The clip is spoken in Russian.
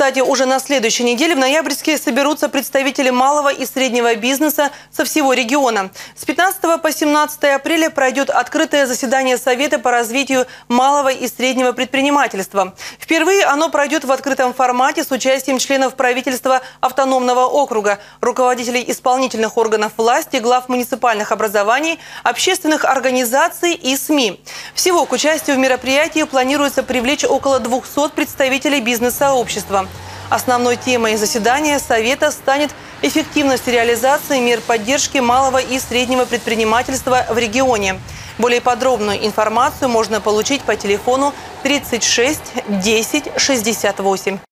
Кстати, уже на следующей неделе в ноябрьске соберутся представители малого и среднего бизнеса со всего региона. С 15 по 17 апреля пройдет открытое заседание Совета по развитию малого и среднего предпринимательства. Впервые оно пройдет в открытом формате с участием членов правительства автономного округа, руководителей исполнительных органов власти, глав муниципальных образований, общественных организаций и СМИ. Всего к участию в мероприятии планируется привлечь около 200 представителей бизнес-сообщества. Основной темой заседания Совета станет эффективность реализации мер поддержки малого и среднего предпринимательства в регионе. Более подробную информацию можно получить по телефону 36 10 68.